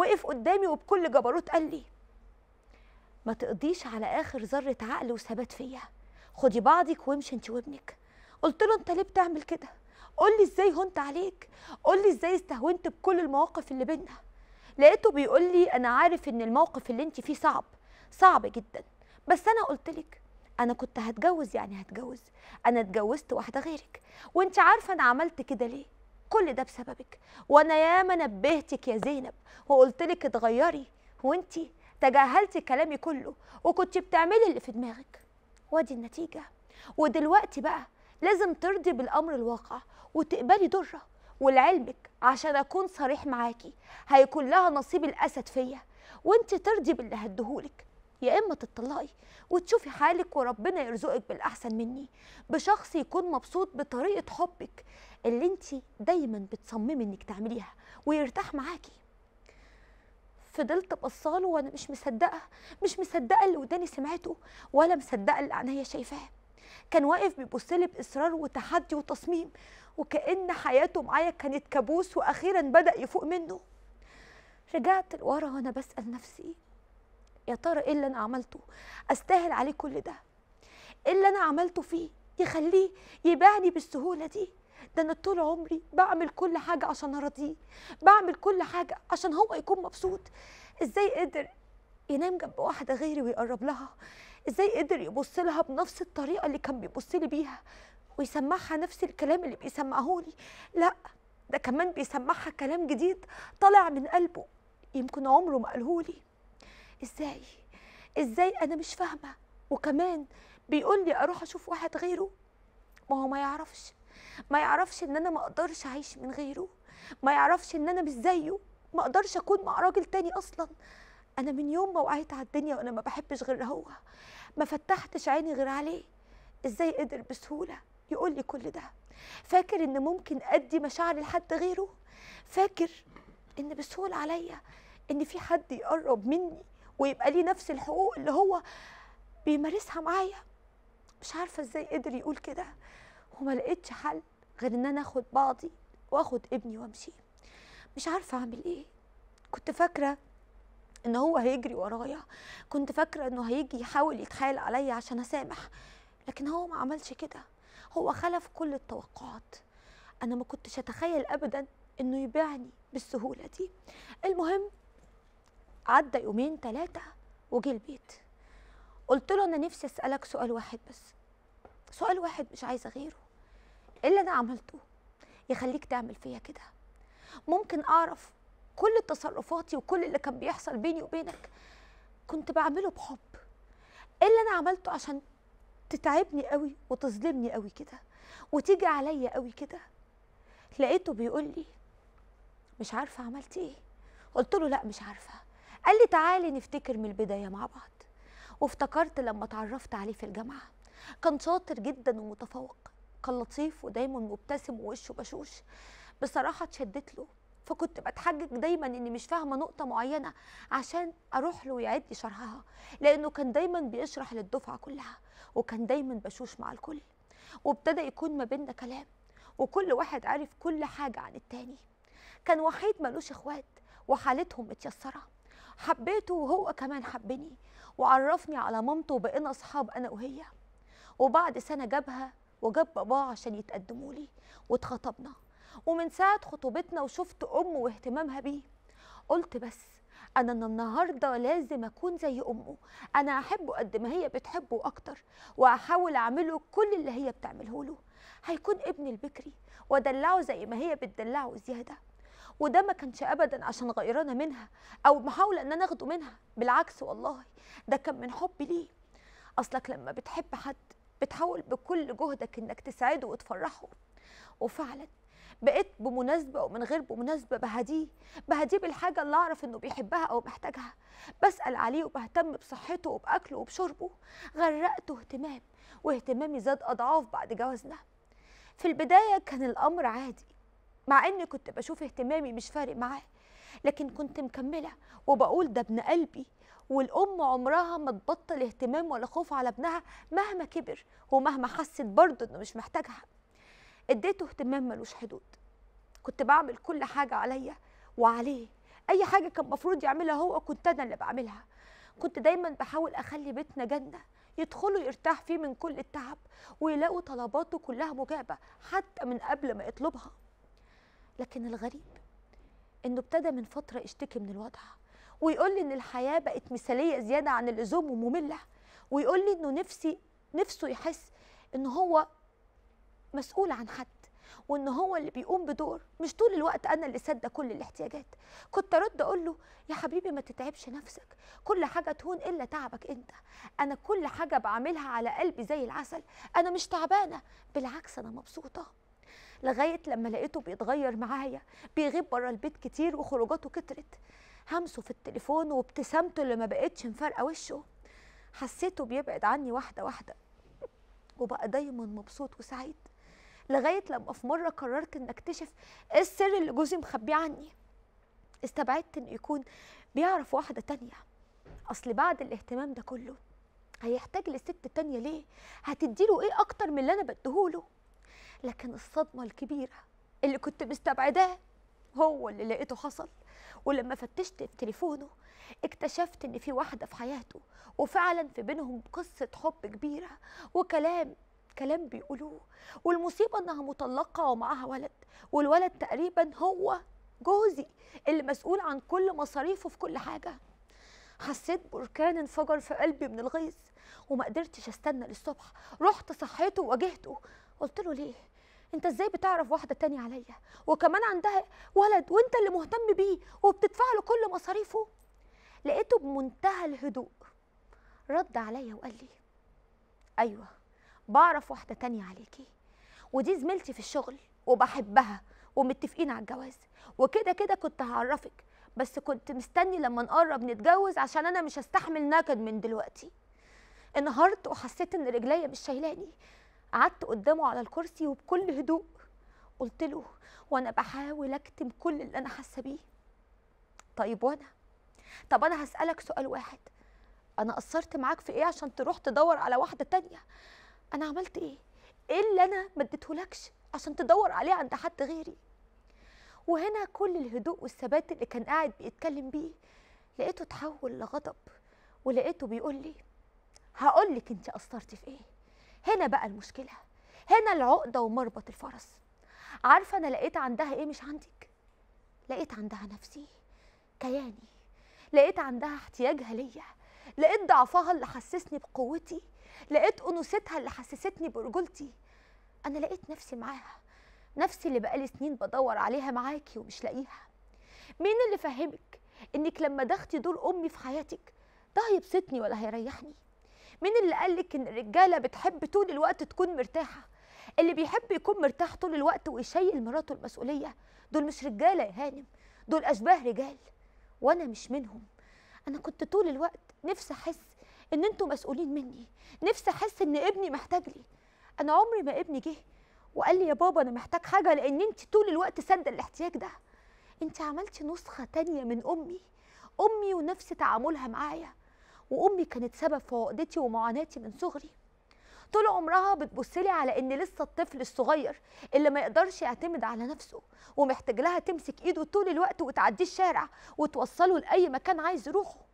وقف قدامي وبكل جبروت قال لي ما تقضيش على آخر ذرة عقل وثبات فيا. خدي بعضك وامشي انت وابنك. قلت له أنت ليه بتعمل كده؟ قول لي إزاي هنت عليك. قول لي إزاي استهونت بكل المواقف اللي بينا لقيته بيقول لي أنا عارف إن الموقف اللي أنت فيه صعب صعب جدا. بس أنا قلت لك أنا كنت هتجوز يعني هتجوز. أنا اتجوزت واحدة غيرك. وأنت عارفة أنا عملت كده ليه؟ كل ده بسببك. وأنا ياما نبهتك يا زينب وقلت لك اتغيري وانت تجاهلتي كلامي كله وكنت بتعملي اللي في دماغك. وأدي النتيجة. ودلوقتي بقى لازم ترضي بالأمر الواقع وتقبلي ضره ولعلمك عشان أكون صريح معاكي هيكون لها نصيب الأسد فيا. وانت ترضي باللي هديهولك. يا إما تطلقي وتشوفي حالك وربنا يرزقك بالأحسن مني بشخص يكون مبسوط بطريقة حبك اللي انت دايما بتصممي إنك تعمليها ويرتاح معاكي. فضلت بصاله وأنا مش مصدقة مش مصدقة اللي وداني سمعته ولا مصدقة اللي عينيا شايفاه. كان واقف بيبص لي بإصرار وتحدي وتصميم وكأن حياته معايا كانت كابوس وأخيرا بدأ يفوق منه. رجعت لورا وأنا بسأل نفسي يا ترى إيه اللي أنا عملته؟ أستاهل عليه كل ده. إيه اللي أنا عملته فيه يخليه يبيعني بالسهولة دي؟ ده أنا طول عمري بعمل كل حاجة عشان أرضيه. بعمل كل حاجة عشان هو يكون مبسوط. إزاي قدر ينام جنب واحدة غيري ويقرب لها؟ إزاي قدر يبص لها بنفس الطريقة اللي كان بيبص لي بيها ويسمعها نفس الكلام اللي بيسمعهولي لا ده كمان بيسمعها كلام جديد طالع من قلبه. يمكن عمره ما قالهولي إزاي؟ إزاي أنا مش فاهمة؟ وكمان بيقول لي أروح أشوف واحد غيره؟ ما هو ما يعرفش. ما يعرفش إن أنا ما أقدرش أعيش من غيره. ما يعرفش إن أنا مش زيه. ما أقدرش أكون مع راجل تاني أصلا. أنا من يوم ما وعيت على الدنيا وأنا ما بحبش غير هو. ما فتحتش عيني غير عليه. إزاي قدر بسهولة يقول لي كل ده؟ فاكر إن ممكن أدي مشاعري لحد غيره؟ فاكر إن بسهولة عليا إن في حد يقرب مني ويبقى لي نفس الحقوق اللي هو بيمارسها معايا. مش عارفة إزاي قدر يقول كده. وما لقيتش حل غير إن أنا آخد بعضي وآخد ابني وأمشي. مش عارفة أعمل إيه. كنت فاكرة إن هو هيجري ورايا. كنت فاكرة إنه هيجي يحاول يتحايل عليا عشان أسامح. لكن هو ما عملش كده. هو خلف كل التوقعات. أنا ما كنتش أتخيل ابدا إنه يبيعني بالسهولة دي. المهم عدى يومين ثلاثة وجه البيت. قلت له أنا نفسي أسألك سؤال واحد بس. سؤال واحد مش عايزه غيره إيه اللي أنا عملته؟ يخليك تعمل فيا كده. ممكن أعرف كل تصرفاتي وكل اللي كان بيحصل بيني وبينك. كنت بعمله بحب. إيه اللي أنا عملته عشان تتعبني قوي وتظلمني قوي كده؟ وتيجي عليا قوي كده؟ لقيته بيقول لي مش عارفة عملت إيه. قلت له لا مش عارفة. قال لي تعالي نفتكر من البداية مع بعض. وافتكرت لما اتعرفت عليه في الجامعة. كان شاطر جدا ومتفوق. كان لطيف ودايما مبتسم ووشه بشوش. بصراحة اتشدت له. فكنت بتحجج دايما إني مش فاهمة نقطة معينة عشان أروح له ويعيد لي شرحها. لأنه كان دايما بيشرح للدفعة كلها وكان دايما بشوش مع الكل. وابتدى يكون ما بيننا كلام. وكل واحد عارف كل حاجة عن التاني. كان وحيد ملوش إخوات وحالتهم متيسرة. حبيته وهو كمان حبني وعرفني على مامته وبقينا أصحاب أنا وهي. وبعد سنة جابها وجاب باباه عشان يتقدموا لي واتخطبنا. ومن ساعة خطوبتنا وشفت أمه واهتمامها بيه. قلت بس أنا النهاردة لازم أكون زي أمه. أنا أحبه قد ما هي بتحبه أكتر وأحاول أعمله كل اللي هي بتعمله له. هيكون ابني البكري وأدلعه زي ما هي بتدلعه زيادة. وده ما كانش أبدا عشان غيرانة منها أو محاولة إن أنا أخده منها. بالعكس والله ده كان من حبي ليه. أصلك لما بتحب حد بتحاول بكل جهدك إنك تسعده وتفرحه. وفعلا بقيت بمناسبة ومن غير بمناسبة بهديه. بهديه بالحاجة اللي أعرف إنه بيحبها أو محتاجها. بسأل عليه وبهتم بصحته وبأكله وبشربه. غرقته اهتمام واهتمامي زاد أضعاف بعد جوازنا. في البداية كان الأمر عادي. مع إني كنت بشوف اهتمامي مش فارق معاه لكن كنت مكملة وبقول ده ابن قلبي والأم عمرها ما تبطل اهتمام ولا خوف على ابنها مهما كبر ومهما حست برضه إنه مش محتاجها. اديته اهتمام ملوش حدود. كنت بعمل كل حاجة عليا وعليه. أي حاجة كان المفروض يعملها هو كنت أنا اللي بعملها. كنت دايما بحاول أخلي بيتنا جنة يدخلوا يرتاح فيه من كل التعب ويلاقوا طلباته كلها مجابة حتى من قبل ما يطلبها. لكن الغريب إنه ابتدى من فترة يشتكي من الوضع ويقول لي إن الحياة بقت مثالية زيادة عن اللزوم ومملة ويقول لي إنه نفسي نفسه يحس إن هو مسؤول عن حد وإن هو اللي بيقوم بدور. مش طول الوقت أنا اللي سادة كل الاحتياجات. كنت أرد أقول له يا حبيبي ما تتعبش نفسك كل حاجة تهون إلا تعبك أنت. أنا كل حاجة بعملها على قلبي زي العسل أنا مش تعبانة. بالعكس أنا مبسوطة. لغاية لما لقيته بيتغير معايا بيغيب بره البيت كتير وخروجاته كترت. همسه في التليفون وابتسامته اللي ما بقتش مفارقة وشه. حسيته بيبعد عني واحدة واحدة. وبقى دايما مبسوط وسعيد. لغاية لما في مرة قررت إن أكتشف إيه السر اللي جوزي مخبيه عني. استبعدت انه يكون بيعرف واحدة تانية. أصل بعد الاهتمام ده كله هيحتاج لست تانية ليه؟ هتديله إيه أكتر من اللي أنا بديهوله؟ لكن الصدمة الكبيرة اللي كنت مستبعداه هو اللي لقيته حصل. ولما فتشت في تليفونه اكتشفت إن في واحدة في حياته وفعلا في بينهم قصة حب كبيرة وكلام كلام بيقولوه. والمصيبة إنها مطلقة ومعاها ولد والولد تقريبا هو جوزي اللي مسؤول عن كل مصاريفه في كل حاجة. حسيت بركان انفجر في قلبي من الغيظ وما قدرتش أستنى للصبح. رحت صحيته وواجهته قلت له ليه؟ انت إزاي بتعرف واحدة تانية عليا؟ وكمان عندها ولد وانت اللي مهتم بيه وبتدفع له كل مصاريفه؟ لقيته بمنتهى الهدوء رد عليا وقال لي أيوه بعرف واحدة تانية عليكي ودي زميلتي في الشغل وبحبها ومتفقين على الجواز وكده كده كنت هعرفك بس كنت مستني لما نقرب نتجوز عشان أنا مش هستحمل نكد من دلوقتي. انهارت وحسيت إن رجليا مش شايلاني قعدت قدامه على الكرسي وبكل هدوء قلت له وأنا بحاول أكتم كل اللي أنا حاسة بيه. طيب وأنا؟ طب أنا هسألك سؤال واحد. أنا قصرت معاك في إيه عشان تروح تدور على واحدة تانية؟ أنا عملت إيه؟ إيه اللي أنا ما اديتهولكش عشان تدور عليه عند حد غيري؟ وهنا كل الهدوء والثبات اللي كان قاعد بيتكلم بيه لقيته اتحول لغضب ولقيته بيقول لي هقول لك أنت قصرتي في إيه؟ هنا بقى المشكلة. هنا العقدة ومربط الفرس. عارفة أنا لقيت عندها إيه مش عندك؟ لقيت عندها نفسي. كياني. لقيت عندها احتياجها ليا. لقيت ضعفها اللي حسسني بقوتي. لقيت أنوثتها اللي حسستني برجولتي أنا لقيت نفسي معاها. نفسي اللي بقالي سنين بدور عليها معاكي ومش لاقيها. مين اللي فهمك إنك لما دختي دور أمي في حياتك ده هيبسطني ولا هيريحني؟ مين اللي قالك إن الرجالة بتحب طول الوقت تكون مرتاحة؟ اللي بيحب يكون مرتاح طول الوقت ويشيل مراته المسؤولية. دول مش رجالة يا هانم دول أشباه رجال وأنا مش منهم. أنا كنت طول الوقت نفسي أحس إن أنتوا مسؤولين مني نفسي أحس إن ابني محتاج لي. أنا عمري ما ابني جه وقال لي يا بابا أنا محتاج حاجة لأن انت طول الوقت سادة الاحتياج ده. انت عملتي نسخة تانية من أمي أمي ونفس تعاملها معايا. وأمي كانت سبب في عقدتي ومعاناتي من صغري. طول عمرها بتبصلي على إن لسه الطفل الصغير اللي ما يقدرش يعتمد على نفسه ومحتاج لها تمسك إيده طول الوقت وتعديه الشارع وتوصله لأي مكان عايز يروحه.